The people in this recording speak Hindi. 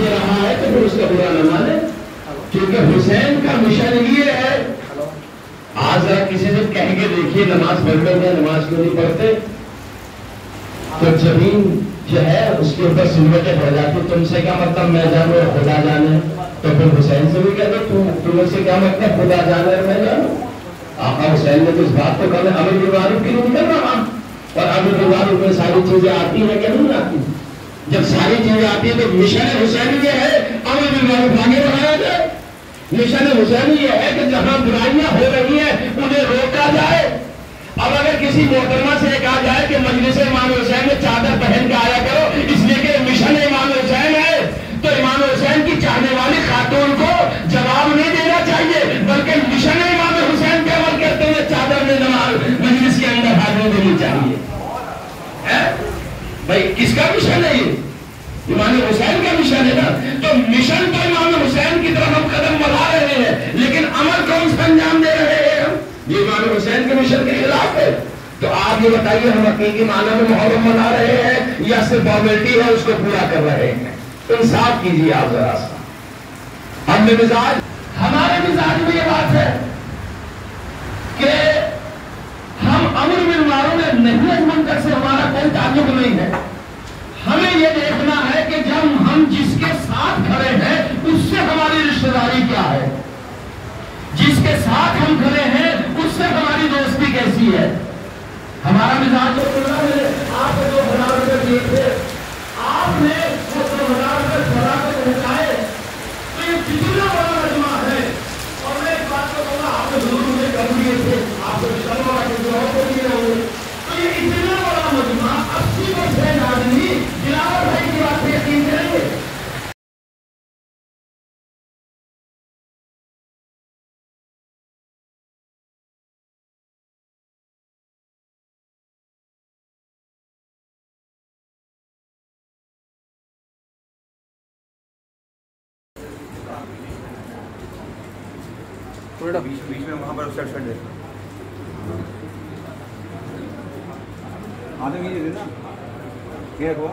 दे रहा है तो फिर उसका बुरा न माने क्योंकि हुसैन का मिशन ये है, आज जरा किसी से कह के देखिए, नमाज़ पढ़ते हैं, नमाज़ क्यों नहीं पढ़ते? तो ज़मीन जो है, उसके ऊपर सिलवटें पड़ जाती तुमसे क्या मतलब? मैं जानू खुदा जाने? तो फिर हुसैन से भी कहते तुम तुमसे क्या मतलब? खुदा जाने और मैं जानू? आका हुसैन ने तो इस बात को कहा अमीर मारूफ की नहीं कर रहा और अमीर मारूफ में सारी चीज़ें आती हैं क्या नहीं आती? जब सारी चीज़ें आती है तो मिशन हुसैन ये है। अमीर मारूफ आगे बढ़ाया जाए मिशन हुसैन ये है कि जहाँ बुराइयाँ हो रही है, उन्हें रोका जाए। अब अगर किसी मोहतरमा से कहा जाए कि मजलिस इमाम हुसैन में चादर पहन के आया भाई, किसका मिशन है ये? इमाम हुसैन का मिशन है ना? तो मिशन तो इमाम हुसैन की तरफ़ हम कदम बढ़ा रहे हैं, लेकिन अमल कौन सा अंजाम दे रहे हैं हम। ये इमाम हुसैन के मिशन के खिलाफ है। तो आप ये बताइए, हम हकीकी माना में मुहर्रम मना रहे हैं या सिर्फ़ फॉर्मेलिटी है, उसको पूरा कर रहे हैं? इंसाफ कीजिए आप जरा सा। हमने मिजाज हमारे मिजाज में ये बात है कि हम अमर बिन मारो में नहीं अजमन से हमारा कोई ताल्लुक नहीं है हमें यह देखना है कि जब हम जिसके साथ खड़े हैं उससे हमारी क्या है? जिसके साथ हम खड़े हैं, उससे हमारी दोस्ती कैसी है? हमारा मिजाज जो खुला है। आप जो हज़ार रुपए दिए थे आपने वो दो हज़ार रुपए खड़ा के पहुँचाए। तो ये कितना बड़ा मजमा है? और मैं इस बात को कहूँगा, आपने ज़रूर मुझे कर दिए थे। आपको तो ये इतना बड़ा मजमा उल्टा बीच बीच में वहाँ पर उस साइड देखना हाँ तो ये देना ना? हुआ?